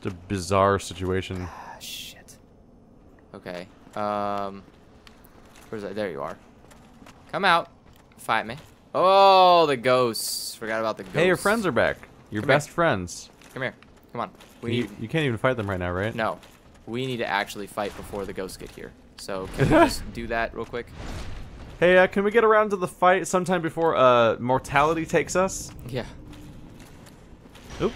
Just a bizarre situation. Ah, shit. Okay. Um, where's that? There you are. Come out. Fight me. Oh, the ghosts. Forgot about the ghosts. Hey, your friends are back. Your Come here. best friends. Come here. Come on. We You, need... you can't even fight them right now, right? No. We need to actually fight before the ghosts get here. So, can we just do that real quick? Hey, uh, can we get around to the fight sometime before uh, mortality takes us? Yeah. Oop.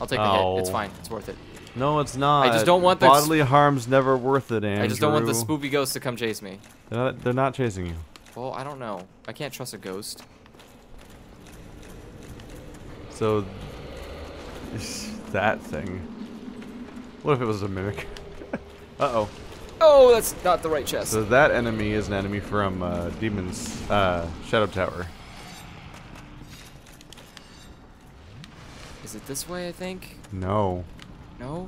I'll take the hit. It's Oh. fine. It's worth it. No, it's not. I just don't want the- bodily harm's never worth it, Andrew. I just don't want the spoopy ghost to come chase me. They're not, they're not chasing you. Well, I don't know. I can't trust a ghost. So that thing. What if it was a mimic? uh oh. Oh, that's not the right chest. So that enemy is an enemy from uh, Demon's uh, Shadow Tower. Is it this way, I think? No, No?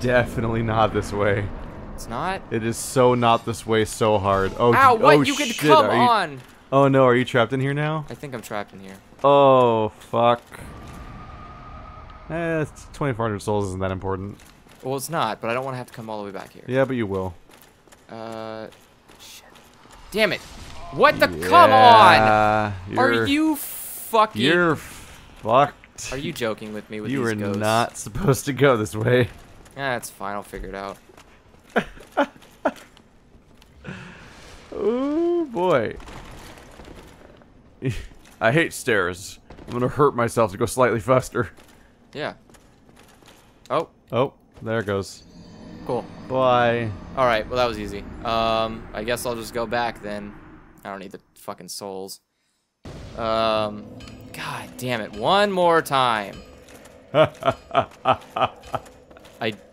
definitely not this way. It's not? It is so not this way, so hard. Oh, Ow, what? oh, you can shit, come you- on! Oh no, are you trapped in here now? I think I'm trapped in here. Oh fuck. Eh, 2,400 souls isn't that important. Well, it's not, but I don't want to have to come all the way back here. Yeah, but you will. Uh, shit. Damn it. What the? Come on! Are you fucking... You're fucked. Are you joking with me with You these were not supposed to go this way. Yeah, it's fine. I'll figure it out. Oh boy. I hate stairs. I'm gonna hurt myself to go slightly faster. Yeah. Oh, Oh, there it goes. cool. Bye. All right. Well, that was easy. Um, I guess I'll just go back then. I don't need the fucking souls. Um, god damn it! One more time. I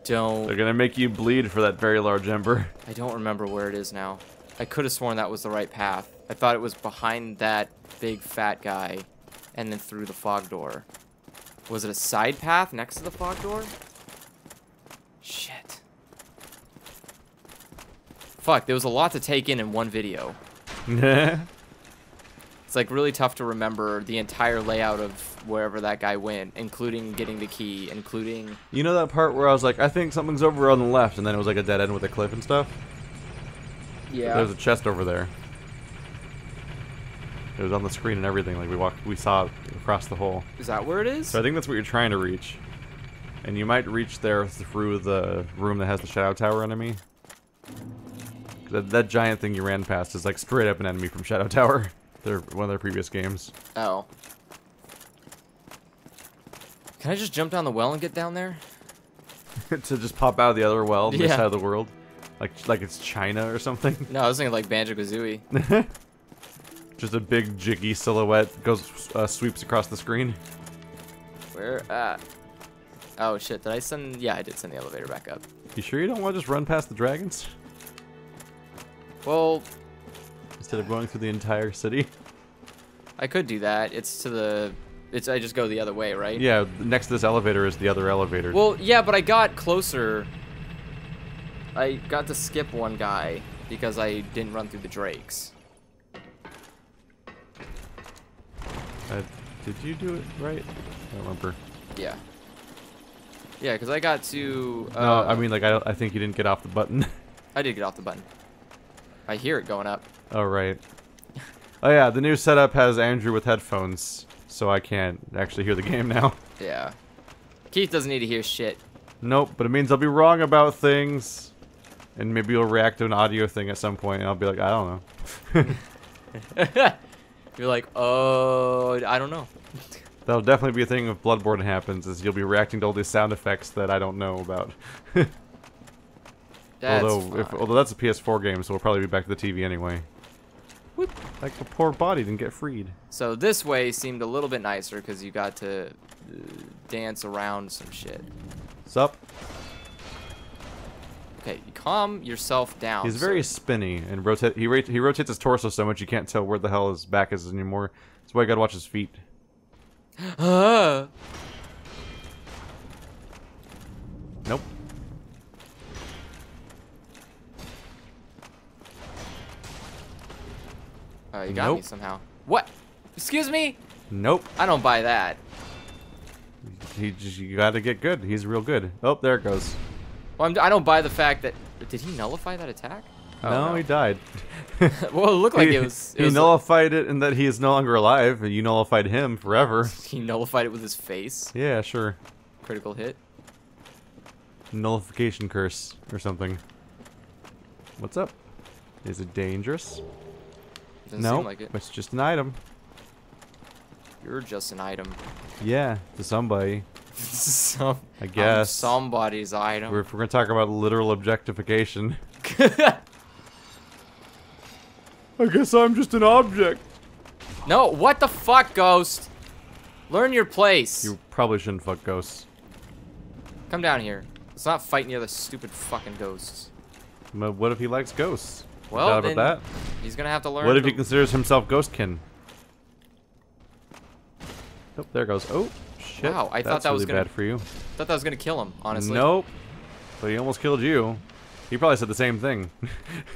don't. They're gonna make you bleed for that very large ember. I don't remember where it is now. I could have sworn that was the right path. I thought it was behind that big fat guy, and then through the fog door. Was it a side path next to the fog door? Shit. Fuck, there was a lot to take in in one video. It's like really tough to remember the entire layout of wherever that guy went, including getting the key, including you know that part where I was like, I think something's over on the left, and then it was like a dead end with a cliff and stuff? yeah. There's a chest over there. It was on the screen and everything, like we walked we saw it across the hole. Is that where it is? So I think that's what you're trying to reach. And you might reach there through the room that has the Shadow Tower enemy. That, that giant thing you ran past is like straight up an enemy from Shadow Tower. They're one of their previous games. Oh. Can I just jump down the well and get down there? to just pop out of the other well, this side of the world. Like like it's China or something. No, I was thinking like Banjo Kazooie. just a big jiggy silhouette goes uh, sweeps across the screen. Where at? Oh shit, did I send? Yeah, I did send the elevator back up. You sure you don't want to just run past the dragons Well, instead of going through the entire city? I could do that. It's to the. It's I just go the other way, right? Yeah, next to this elevator is the other elevator. Well, yeah, but I got closer. I got to skip one guy because I didn't run through the drakes. Uh, did you do it right? I don't remember. Yeah. Yeah, because I got to. Uh, no, I mean like I I think you didn't get off the button. I did get off the button. I hear it going up. oh right. Oh yeah, the new setup has Andrew with headphones, so I can't actually hear the game now. Yeah. Keith doesn't need to hear shit. Nope, but it means I'll be wrong about things, and maybe you'll react to an audio thing at some point, and I'll be like, I don't know. You're like, oh, I don't know. That'll definitely be a thing if Bloodborne happens, is you'll be reacting to all these sound effects that I don't know about. That's although, if, although that's a PS4 game, so we'll probably be back to the TV anyway. Whoop. Like the poor body didn't get freed. So this way seemed a little bit nicer because you got to uh, dance around some shit. Sup? Okay, calm yourself down. He's sir. very spinny and rotate. He rate, he rotates his torso so much you can't tell where the hell his back is anymore. That's why you gotta watch his feet. Ah. Nope. Oh, you got me somehow. What? Excuse me? Nope. I don't buy that. He just, you gotta get good. He's real good. Oh, there it goes. Well, I'm, I don't buy the fact that. Did he nullify that attack? Oh, no, he died. well, it looked like he, it was. It he was nullified it in that he is no longer alive, and you nullified him forever. he nullified it with his face. Yeah, sure. Critical hit. Nullification curse or something. What's up? Is it dangerous? Doesn't no, like it. it's just an item. You're just an item. Yeah, to somebody. Some, I I'm guess. somebody's item. We're- if we're gonna talk about literal objectification. I guess I'm just an object. no, what the fuck, Ghost? Learn your place. You probably shouldn't fuck ghosts. Come down here. Let's not fight any other stupid fucking ghosts. But what if he likes ghosts? Well, then about he's gonna have to learn. What if he considers himself ghostkin? Oh, there goes. Oh, shit. Wow, I thought That's that was gonna- bad for you. thought that was gonna kill him. Honestly. Nope. But he almost killed you. He probably said the same thing.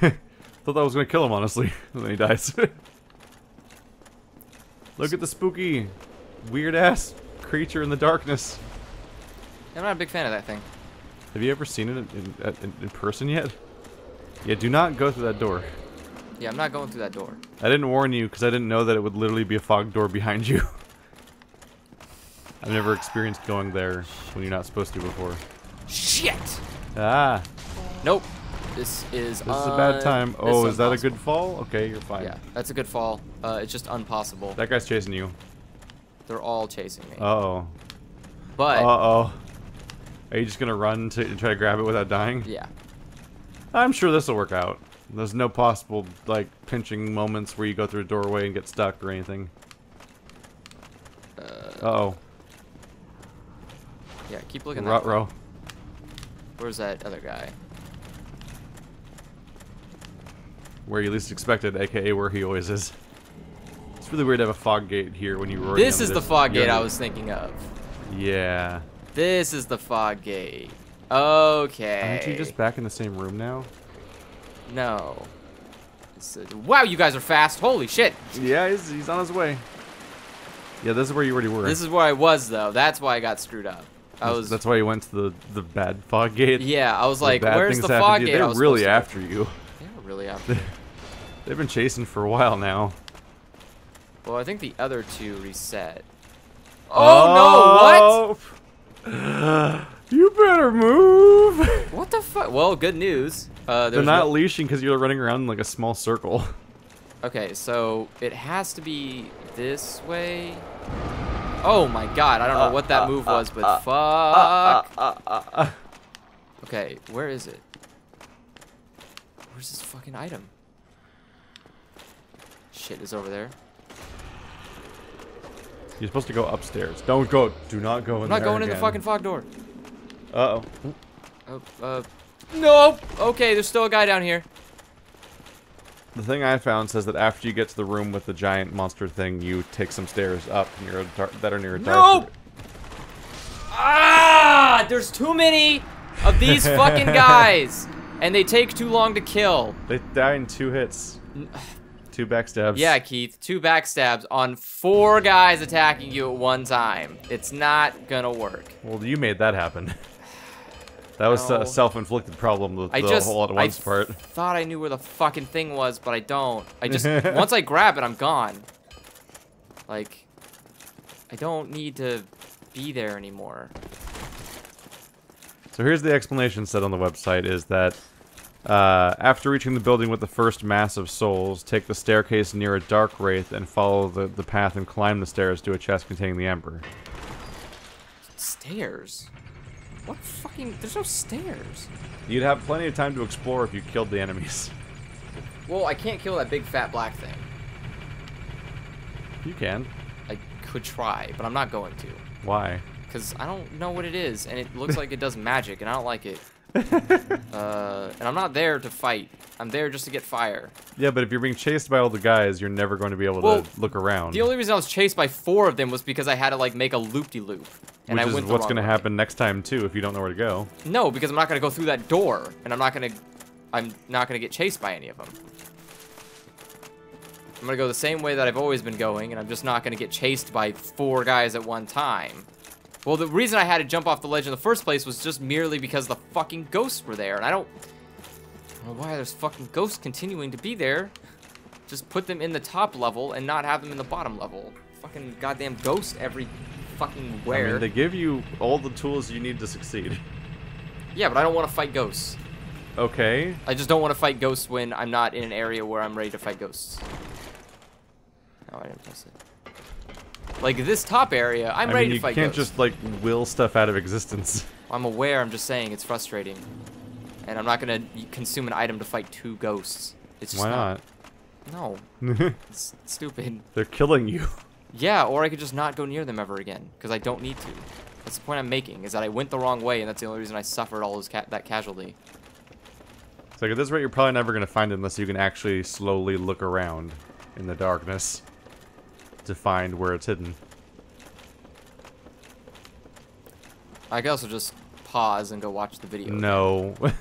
Thought that was gonna kill him, honestly. and then he dies. Look at the spooky, weird ass creature in the darkness. I'm not a big fan of that thing. Have you ever seen it in, in, in, in person yet? Yeah, do not go through that door. Yeah, I'm not going through that door. I didn't warn you because I didn't know that it would literally be a fog door behind you. I've never experienced going there when you're not supposed to before. Shit. Ah, Nope. This is. this is a bad time. Oh, is that a good fall? Okay, you're fine. Yeah, that's a good fall. Uh, it's just impossible. That guy's chasing you. They're all chasing me. Uh oh. but Uh oh. Are you just gonna run to try to grab it without dying? yeah, I'm sure this will work out. There's no possible like pinching moments where you go through a doorway and get stuck or anything. uh, Uh oh. yeah. Keep looking. that way. Rutro. Where's that other guy? Where you least expected, aka where he always is. It's really weird to have a fog gate here when you were. This is the fog gate I was thinking of. Yeah. This is the fog gate. Okay. Aren't you just back in the same room now? No. Wow, you guys are fast. Holy shit. Yeah, he's, he's on his way. Yeah, this is where you already were. This is where I was though. That's why I got screwed up. I That's- was. That's why you went to the the bad fog gate. yeah, I was like, where's the fog gate? They're really after you. Yeah, really after. They've been chasing for a while now. well, I think the other two reset. Oh, no! no! What? Oh. you better move. What? What the fuck? Well, good news. Uh, They're not no- leashing because you're running around in like a small circle. Okay, so it has to be this way. Oh my god, I don't know what that move uh, uh, was, but uh, fuck. Okay, where is it? Where's this fucking item? Shit is over there. You're supposed to go upstairs. Don't go. Do not go in I'm not going in the fucking fog door. Uh oh. Oh, uh, nope. Okay, there's still a guy down here. The thing I found says that after you get to the room with the giant monster thing, you take some stairs up near that are near a dark. Nope. Ah! There's too many of these fucking guys, and they take too long to kill. They die in two hits. Two backstabs. Yeah, Keith, two backstabs on four guys attacking you at one time. It's not gonna work. Well, you made that happen. That was No. a self-inflicted problem. The, I the just whole at I once part. thought I knew where the fucking thing was, but I don't. I just once I grab it, I'm gone. Like, I don't need to be there anymore. So here's the explanation said on the website is that uh, after reaching the building with the first mass of souls, take the staircase near a dark wraith and follow the, the path and climb the stairs to a chest containing the ember. Stairs? What fucking? There's no stairs. You'd have plenty of time to explore if you killed the enemies. Well, I can't kill that big fat black thing. You can. I could try, but I'm not going to. Why? Because I don't know what it is, and it looks like it does magic, and I don't like it. uh, and I'm not there to fight. I'm there just to get fire. Yeah, but if you're being chased by all the guys, you're never going to be able Well, to look around. The only reason I was chased by four of them was because I had to like make a loop-de-loop, and which I is what's going to happen next time too if you don't know where to go. No, because I'm not gonna go through that door, and I'm not gonna, I'm not gonna get chased by any of them. I'm gonna go the same way that I've always been going, and I'm just not gonna get chased by four guys at one time. Well, the reason I had to jump off the ledge in the first place was just merely because the fucking ghosts were there, and I don't, I don't know why there's fucking ghosts continuing to be there. Just put them in the top level and not have them in the bottom level. Fucking goddamn ghost every fucking I where. mean, they give you all the tools you need to succeed. Yeah, but I don't want to fight ghosts. Okay. I just don't want to fight ghosts when I'm not in an area where I'm ready to fight ghosts. No, I didn't press it. Like this top area, I'm I ready mean, to fight you can't ghosts. just like will stuff out of existence. I'm aware. I'm just saying it's frustrating, and I'm not gonna consume an item to fight two ghosts. It's just Why not? No, it's stupid. They're killing you. Yeah, or I could just not go near them ever again because I don't need to. That's the point I'm making. Is that I went the wrong way, and that's the only reason I suffered all those ca that casualty. It's like at this rate, you're probably never gonna find it unless you can actually slowly look around in the darkness to find where it's hidden. I could also just pause and go watch the video. No.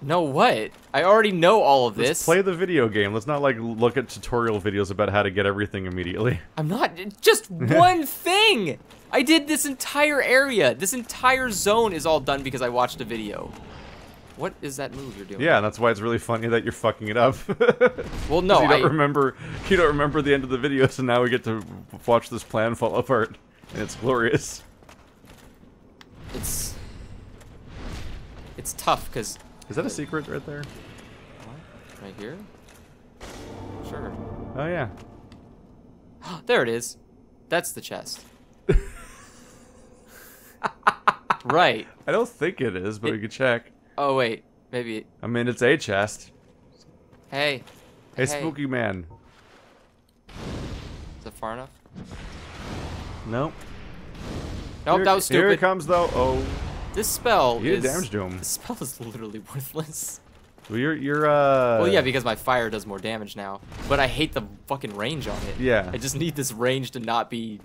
No, what? I already know all of Let's this. play the video game. Let's not like look at tutorial videos about how to get everything immediately. I'm not. Just one thing! I did this entire area. This entire zone is all done because I watched a video. What is that move you're doing? Yeah, and that's why it's really funny that you're fucking it up. Well, no, you don't I- remember. You don't remember the end of the video, so now we get to watch this plan fall apart, and it's glorious. It's. It's tough because. Is that a secret right there? Right here? Sure. Oh yeah. there it is. That's the chest. right. I don't think it is, but It- we could check. Oh, wait. Maybe. I mean, it's a chest. Hey. Hey, spooky man. Is that far enough? Nope. Nope, Here- that was stupid. Here it comes, though. Oh, This spell you did is. damage to him. This spell is literally worthless. Well, you're, you're, uh... Well, yeah, because my fire does more damage now. But I hate the fucking range on it. Yeah. I just need this range to not be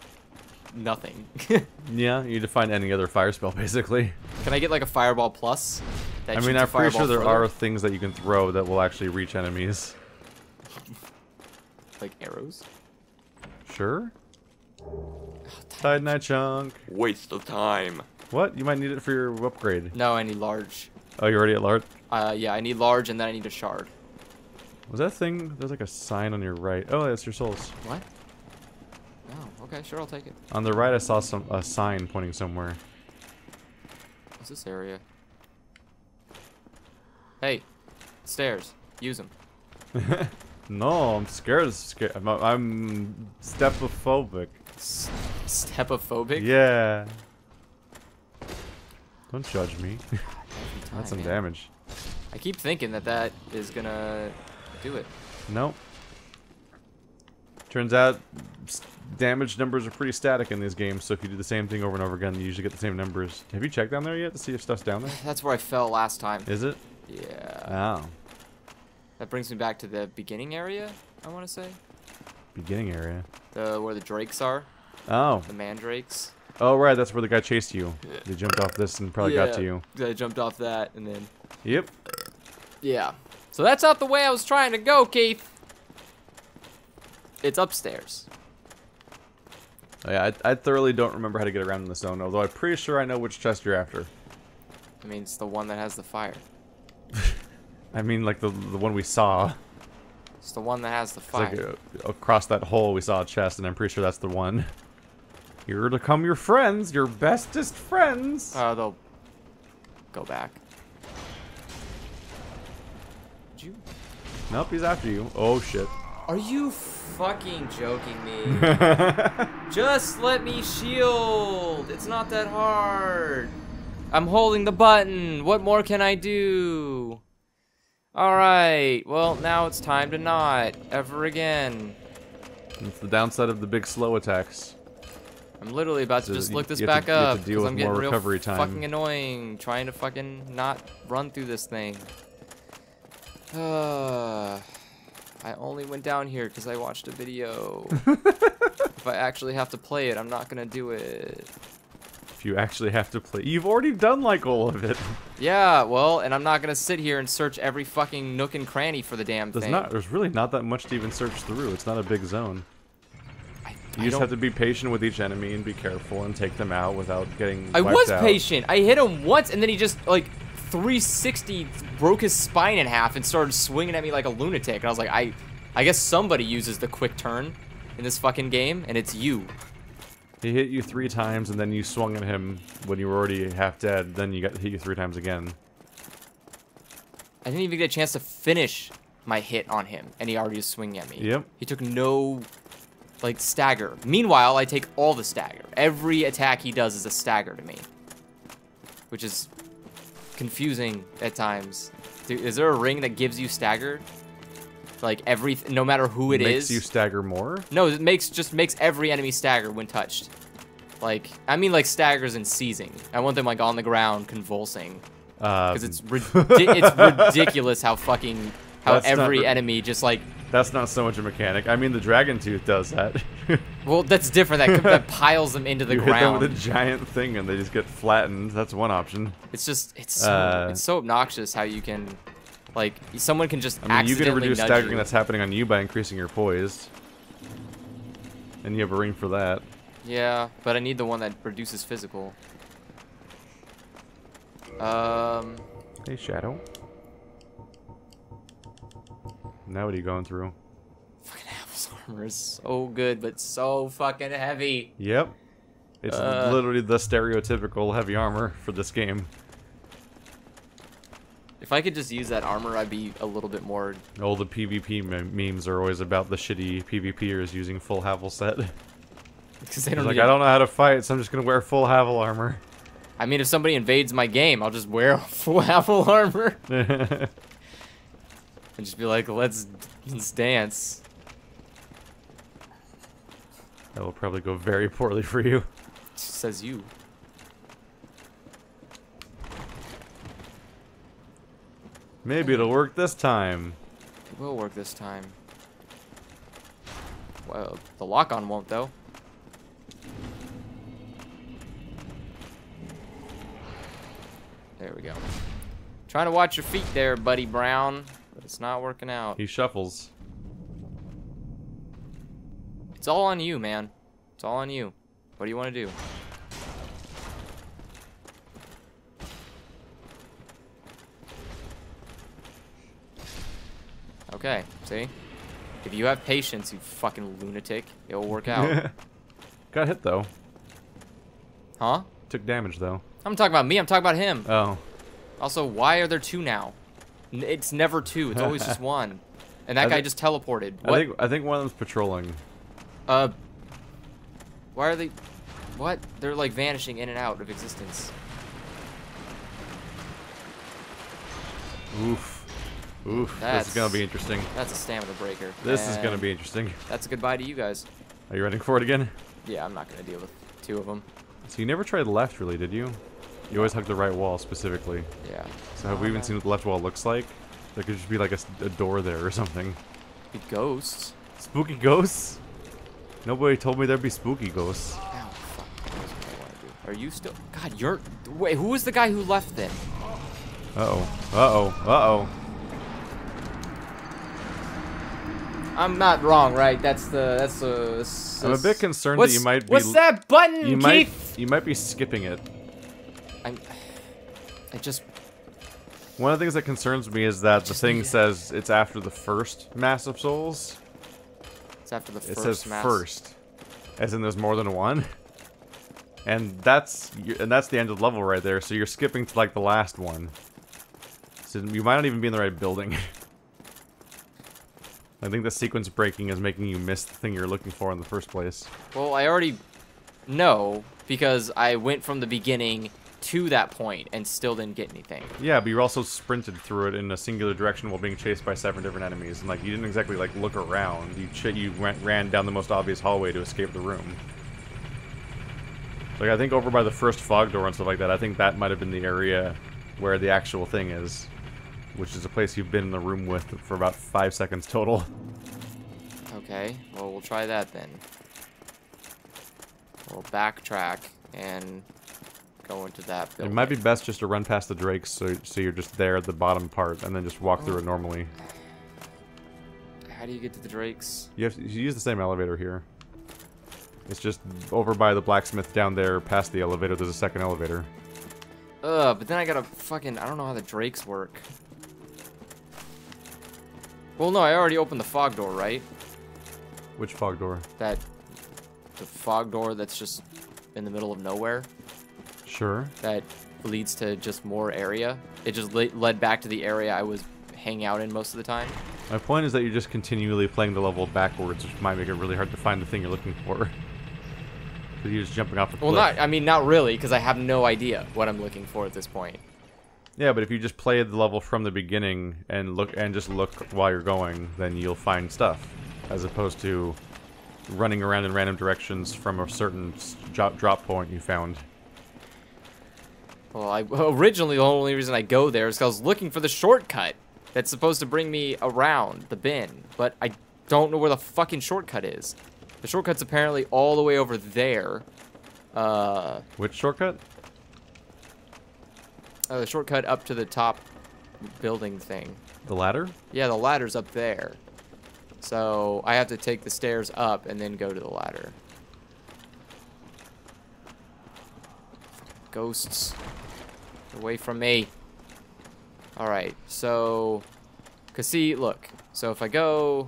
nothing. Yeah, you need to find any other fire spell, basically. Can I get like a fireball plus? That I mean, shoots a I'm pretty sure there further? are things that you can throw that will actually reach enemies. like arrows. Sure? Titanite Chunk. Waste of time. What? You might need it for your upgrade. No, I need large. Oh, you're already at large? Uh, yeah, I need large, and then I need a shard. Was that thing? There's like a sign on your right. Oh, that's your souls. What? Oh, okay, sure, I'll take it. On the right, I saw some a sign pointing somewhere. What's this area? Hey, stairs. Use them. no, I'm scared. scared. I'm, I'm stepophobic. Stepophobic? Yeah. Don't judge me. That's some man. damage. I keep thinking that that is gonna do it. Nope. Turns out damage numbers are pretty static in these games, so if you do the same thing over and over again, you usually get the same numbers. Have you checked down there yet to see if stuff's down there? That's where I fell last time. Is it? Yeah. Oh. That brings me back to the beginning area, I want to say. Beginning area. The Where the drakes are. Oh. The mandrakes. Oh, right, that's where the guy chased you. They jumped off this and probably got to Yeah, you. I jumped off that and then. Yep. Yeah. So that's not the way I was trying to go, Keith. It's upstairs. Oh, yeah, I, I thoroughly don't remember how to get around in the zone, although I'm pretty sure I know which chest you're after. I mean, it's the one that has the fire. I mean, like the the one we saw. It's the one that has the It's fire. like uh, across that hole we saw a chest, and I'm pretty sure that's the one. You're to come your friends, your bestest friends. Oh, they'll go back. Did you? nope, he's after you. Oh shit. Are you fucking joking me? Just let me shield. It's not that hard. I'm holding the button. What more can I do? Alright, well, now it's time to not. Ever again. It's the downside of the big slow attacks. I'm literally about to So just look this back to- up deal because with I'm getting more real time. fucking annoying trying to fucking not run through this thing. Uh, I only went down here because I watched a video. if I actually have to play it, I'm not gonna do it. If you actually have to play, you've already done like all of it. Yeah, well, and I'm not gonna sit here and search every fucking nook and cranny for the damn There's thing. not. There's really not that much to even search through. It's not a big zone. I You just have to be patient with each enemy and be careful and take them out without getting. I was out. patient. I hit him once, and then he just like 360 broke his spine in half and started swinging at me like a lunatic. And I was like, I, I guess somebody uses the quick turn in this fucking game, and it's you. He hit you three times, and then you swung at him when you were already half dead. Then you got hit you three times again. I didn't even get a chance to finish my hit on him, and he already was swinging at me. Yep. He took no, like, stagger. Meanwhile, I take all the stagger. Every attack he does is a stagger to me. Which is confusing at times. Dude, is there a ring that gives you stagger? Like, every, no matter who it is. Makes you stagger more. No, it makes, just makes every enemy stagger when touched. Like, I mean, like, staggers and seizing. I want them, like, on the ground, convulsing. Um, Because it's, ridi- it's ridiculous how fucking, how That's every enemy just, like, That's not so much a mechanic. I mean, the dragon tooth does that. Well, that's different. That, that piles them into the you hit them ground. with a giant thing, and they just get flattened. That's one option. It's just it's so Uh, it's so obnoxious how you can, like, someone can just I mean, you can reduce staggering you. that's happening on you by increasing your poise. And you have a ring for that. Yeah, but I need the one that reduces physical. Um, Hey, Shadow. Now what are you going through? fucking Havel's armor is so good, but so fucking heavy. Yep. It's Uh. literally the stereotypical heavy armor for this game. If I could just use that armor, I'd be a little bit more. All the PvP memes are always about the shitty PvPers using full Havel set. Because they don't. like, I don't know how to fight, so I'm just gonna wear full Havel armor. I mean, if somebody invades my game, I'll just wear full Havel armor and just be like, "Let's, let's dance." That will probably go very poorly for you. Says you. Maybe it'll work this time. It will work this time. Well, the lock-on won't though. There we go. Trying to watch your feet there, buddy Brown, but it's not working out. He shuffles. It's all on you, man. It's all on you. What do you want to do? Okay, see? If you have patience, you fucking lunatic, it'll work out. Got hit though. huh? Took damage though. I'm talking about me, I'm talking about him. Oh. Also, why are there two now? It's never two, it's always just one. And that I guy just teleported. I think I think one of them's patrolling. Uh, why are they? What? They're like vanishing in and out of existence. Oof. Oof. This is gonna be interesting. That's a stamina breaker. This is gonna be interesting. That's a goodbye to you guys. Are you running for it again? Yeah, I'm not gonna deal with two of them. So you never tried left, really, did you? You always hug the right wall specifically. Yeah. So have we even seen what the left wall looks like? There could just be like a door there or something. Be ghosts. Spooky ghosts? Nobody told me there'd be spooky ghosts. Ow, fuck. That's what I wanna do. Are you still? God, you're. Wait, who was the guy who left then? Uh oh. Uh oh. Uh oh. I'm not wrong, right? That's the. That's the. That's, I'm a bit concerned that you might be. What's that button, You might. Keith? You might be skipping it. I'm. I just. One of the things that concerns me is that the thing says it's after the first mass of souls. It's after the It says mass. first, as in there's more than one. And that's and that's the end of the level right there. So you're skipping to like the last one. So you might not even be in the right building. I think the sequence breaking is making you miss the thing you're looking for in the first place. Well, I already know because I went from the beginning to that point and still didn't get anything. Yeah, but you also sprinted through it in a singular direction while being chased by seven different enemies, and like you didn't exactly like look around. You ch- you went, ran down the most obvious hallway to escape the room. Like I think over by the first fog door and stuff like that, I think that might have been the area where the actual thing is, which is a place you've been in the room with for about five seconds total. Okay, well, we'll try that then. We'll backtrack and go into that It might be best just to run past the drakes, so so you're just there at the bottom part, and then just walk through it oh. normally. How do you get to the drakes? You have to you use the same elevator here. It's just over by the blacksmith down there, past the elevator. There's a second elevator. Ugh, but then I gotta fucking, I don't know how the drakes work. Well, no, I already opened the fog door, right? Which fog door? That, the fog door that's just in the middle of nowhere. Sure. That leads to just more area. It just le led back to the area I was hanging out in most of the time. My point is that you're just continually playing the level backwards, which might make it really hard to find the thing you're looking for. Because you're just jumping off the Well, not, I mean, not really, because I have no idea what I'm looking for at this point. Yeah, but if you just play the level from the beginning and look and just look while you're going, then you'll find stuff, as opposed to running around in random directions from a certain drop drop point you found. Well, I originally the only reason I go there is because I was looking for the shortcut that's supposed to bring me around the bin, but I don't know where the fucking shortcut is. The shortcut's apparently all the way over there. Uh, Which shortcut? Uh, the shortcut up to the top building thing. The ladder? Yeah, the ladder's up there. So I have to take the stairs up and then go to the ladder. Ghosts. Away from me. Alright, so... Cause see, look. So if I go...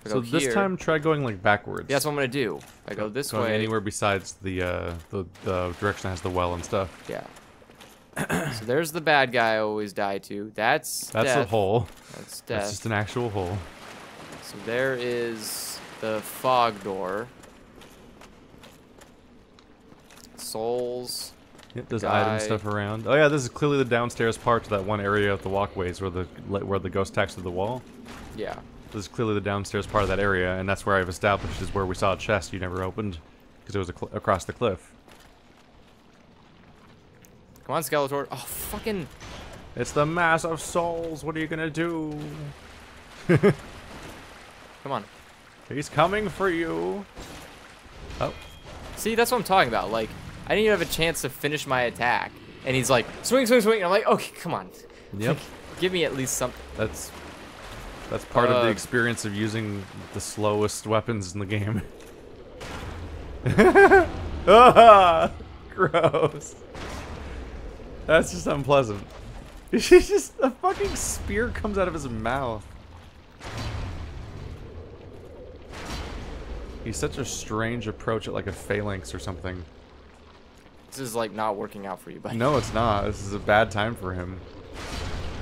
If I So go this here, time try going like backwards. Yeah, that's what I'm gonna do. If I go this going way... anywhere besides the uh the, the direction that has the well and stuff. Yeah. So there's the bad guy I always die to. That's That's death. a hole. That's death. That's just an actual hole. So there is the fog door. Souls. Yep, there's Guy. item stuff around. Oh yeah, this is clearly the downstairs part to that one area of the walkways where the where the ghost tacks to the wall. Yeah. This is clearly the downstairs part of that area, and that's where I've established is where we saw a chest you never opened because it was a across the cliff. Come on, Skeletor. Oh, fucking. It's the mass of souls. What are you gonna do? Come on. He's coming for you. Oh, See, that's what I'm talking about. Like, I didn't even have a chance to finish my attack. And he's like, swing, swing, swing. And I'm like, okay, come on. yep. Give me at least something. That's that's part of the Uh, experience of using the slowest weapons in the game. ah, gross. That's just unpleasant. He's just a fucking spear comes out of his mouth. He's such a strange approach at like a phalanx or something. This is, like, not working out for you, buddy. No, it's not. This is a bad time for him.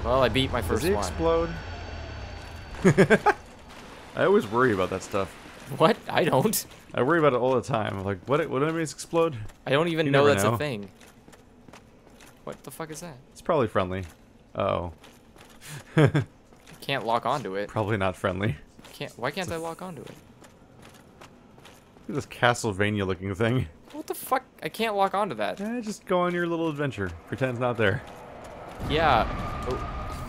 Well, I beat my first Does first he one. explode? I always worry about that stuff. What? I don't. I worry about it all the time. I'm like, what? What enemies explode? I don't even You know that's know. a thing. What the fuck is that? It's probably friendly. Uh oh. Can't lock onto it. probably not friendly. Can't. Why can't I lock onto it? Look at this Castlevania-looking thing. What the fuck? I can't lock onto that. Eh, just go on your little adventure. Pretend it's not there. Yeah. Oh,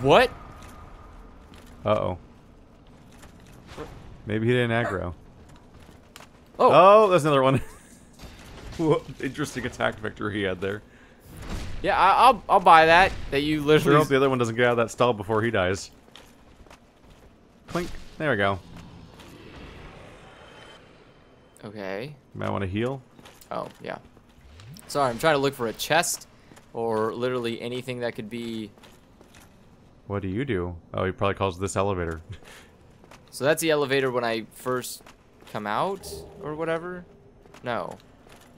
What? Uh oh. Maybe he didn't aggro. Oh. Oh, there's another one. Interesting attack vector he had there. Yeah, I, I'll I'll buy that. That you literally. hope the other one doesn't get out of that stall before he dies. Clink. There we go. Okay. Might want to heal. Oh yeah. Sorry, I'm trying to look for a chest, or literally anything that could be. What do you do? Oh, he probably calls this elevator. So that's the elevator when I first come out, or whatever. No.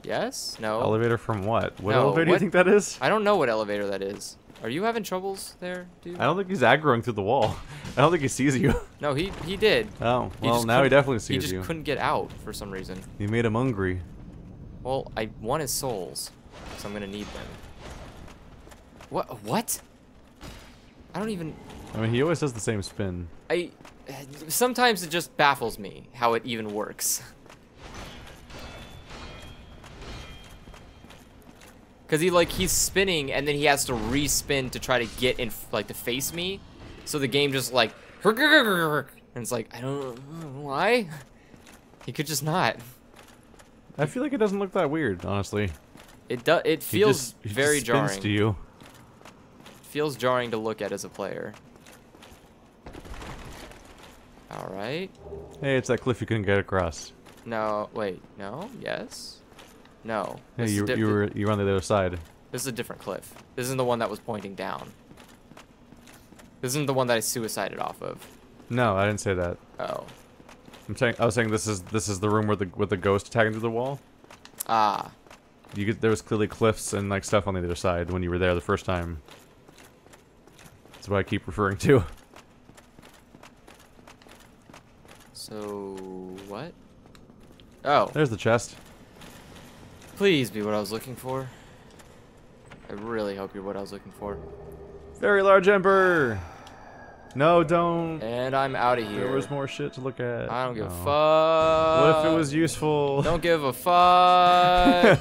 Yes. No. Elevator from what? What No, elevator do you think that is? I don't know what elevator that is. Are you having troubles there, dude? I don't think he's aggroing through the wall. I don't think he sees you. No, he he did. Oh, well, just now he definitely He sees just you. couldn't get out for some reason. You made him hungry. Well, I want his souls, so I'm gonna need them. What? What? I don't even. I mean, he always does the same spin. I. Sometimes it just baffles me how it even works. Cause he like he's spinning and then he has to respin to try to get in like to face me, so the game just like and it's like I don't know why. He could just not. I feel like it doesn't look that weird, honestly. It does. It He feels just- he just very spins jarring. to you. feels jarring to look at as a player. All right. Hey, it's that cliff you couldn't get across. No, wait, no, yes, no. Yeah, you, you were you were on the other side. This is a different cliff. This isn't the one that was pointing down. This isn't the one that I suicided off of. No, I didn't say that. Oh. I'm saying I was saying this is this is the room where the with the ghost tagging through the wall. Ah. You could, there was clearly cliffs and like stuff on the other side when you were there the first time. That's what I keep referring to. So what? Oh, There's the chest. Please be what I was looking for. I really hope you're what I was looking for. Very large ember. No, don't. And I'm out of here. There was more shit to look at. I don't give No. a fuck. What if it was useful? Don't give a fuck.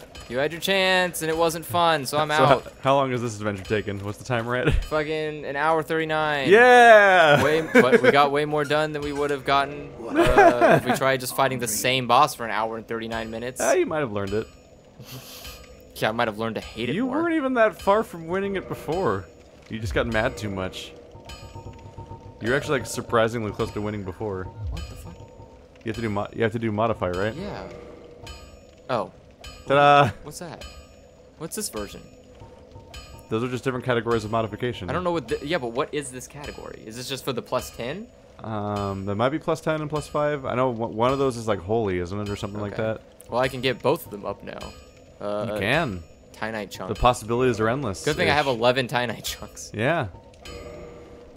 you had your chance and it wasn't fun, so I'm So out. how, how long has this adventure taken? What's the timer at? Fucking an hour 39. yeah. Way, but we got way more done than we would have gotten uh, if we tried just fighting the same boss for an hour and 39 minutes. Ah, you might have learned it. Yeah, I might have learned to hate it You more. weren't even that far from winning it before. You just got mad too much. You're actually like surprisingly close to winning before. What the fuck? You have to do mo you have to do modify, right? Yeah. Oh, Ta-da! what's that? What's this version? Those are just different categories of modification. I don't know what. The, yeah, but what is this category? Is this just for the plus 10? Um, that might be plus ten and plus five. I know one of those is like holy, isn't it, or something like that. Well, I can get both of them up now. Uh, you can. Titanite chunk. The possibilities are endless. Good thing I have. 11 Titanite chunks. Yeah.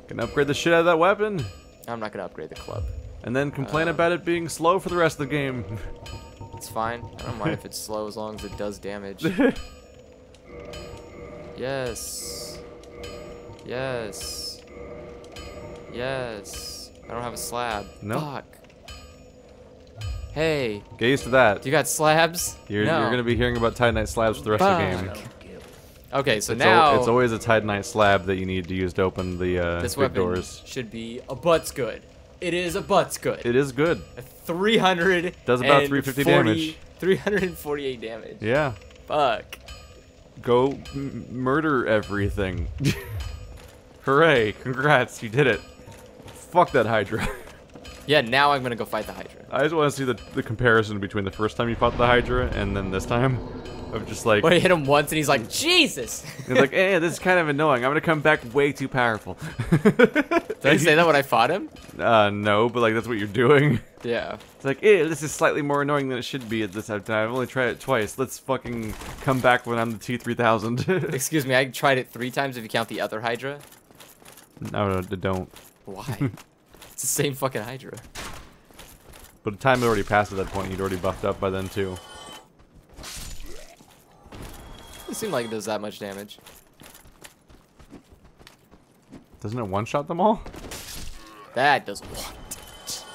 Can upgrade the shit out of that weapon, I'm not gonna upgrade the club. and then complain Uh. about it being slow for the rest of the game. It's fine. I don't mind if it's slow as long as it does damage. Yes. Yes. Yes. I don't have a slab. No. Fuck. Hey, Get used to that. do you got slabs? You're, no. you're gonna be hearing about Titanite slabs for the rest of the game. Fuck. Okay, so It's, now it's always a Titanite slab that you need to use to open the uh, this big weapon doors. should be a butts good. It is a butts good. It is good. A 300 Does about 350 damage. 348 damage. Yeah. Fuck. Go m- murder everything. Hooray! Congrats, you did it. Fuck that Hydra. Yeah, now I'm gonna go fight the Hydra. I just want to see the, the comparison between the first time you fought the Hydra and then this time. Of just like, But I hit him once and he's like, Jesus! He's like, eh, this is kind of annoying. I'm gonna come back way too powerful. Did I say that when I fought him? Uh, no, but like that's what you're doing. Yeah. It's like, eh, this is slightly more annoying than it should be at this time. I've only tried it twice. Let's fucking come back when I'm the T3000. Excuse me, I tried it three times if you count the other Hydra. no, no, don't. Why? it's the same fucking Hydra. But time had already passed at that point. You'd already buffed up by then too. It seemed like it does that much damage. Doesn't it one-shot them all? That does what?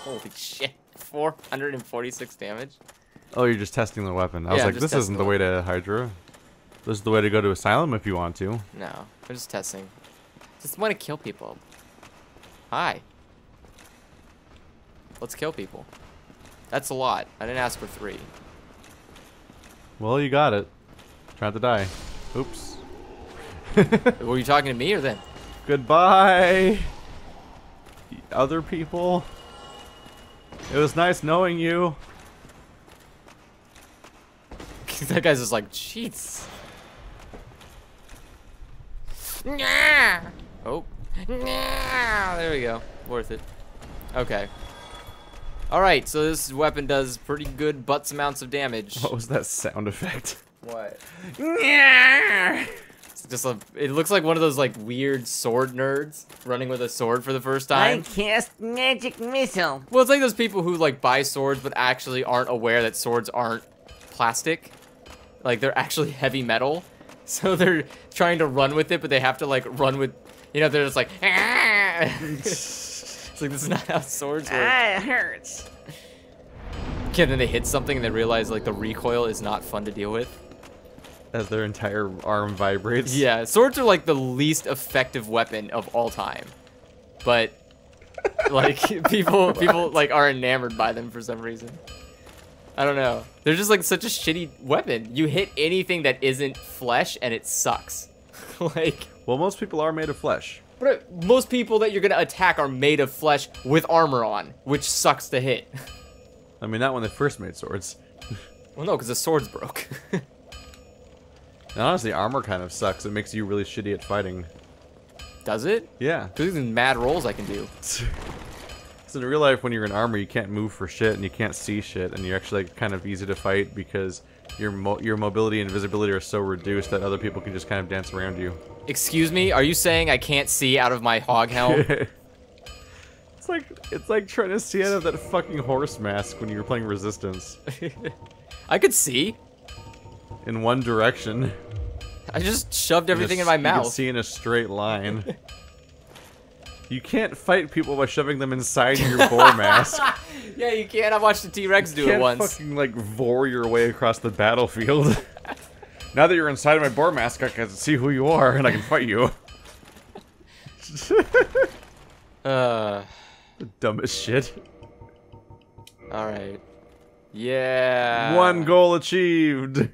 Holy shit. 446 damage? Oh, you're just testing the weapon. I was Yeah, I'm like, this isn't the the way to Hydra. This is the way to go to Asylum if you want to. No, I'm just testing. Just want to kill people. Hi. Let's kill people. That's a lot. I didn't ask for three. Well, you got it. Not to die. Oops. Were you talking to me or them? Goodbye, other people. It was nice knowing you. that guy's just like, jeez. Nah. Oh. There we go. Worth it. Okay. Alright, so this weapon does pretty good butts amounts of damage. What was that sound effect? What? It's just a, it looks like one of those like weird sword nerds running with a sword for the first time. I time. cast magic missile. Well, it's like those people who like buy swords but actually aren't aware that swords aren't plastic. Like they're actually heavy metal. So they're trying to run with it, but they have to like run with, you know, they're just like, it's like this is not how swords work. Ah, it hurts. Okay, then they hit something and they realize like the recoil is not fun to deal with. As their entire arm vibrates. Yeah, swords are like the least effective weapon of all time. But like people people like are enamored by them for some reason. I don't know. They're just like such a shitty weapon. You hit anything that isn't flesh and it sucks. like Well, most people are made of flesh. but most people that you're going to attack are made of flesh with armor on, which sucks to hit. I mean, not when they first made swords. Well, no, because the swords broke. And honestly, armor kind of sucks. It makes you really shitty at fighting. Does it? Yeah. Because these mad rolls I can do. So in real life, when you're in armor, you can't move for shit and you can't see shit, and you're actually like, kind of easy to fight because your mo your mobility and visibility are so reduced that other people can just kind of dance around you. Excuse me, are you saying I can't see out of my hog helm? it's like it's like trying to see out of that fucking horse mask when you were playing Resistance I could see. In one direction. I just shoved everything in my You can mouth. see in a straight line. you can't fight people by shoving them inside your boar mask. Yeah, you can't. I watched the T-Rex do You it can't once. fucking like vor your way across the battlefield. now that you're inside of my boar mask, I can see who you are and I can fight you. Uh, Dumbest shit. all right. Yeah. One goal achieved.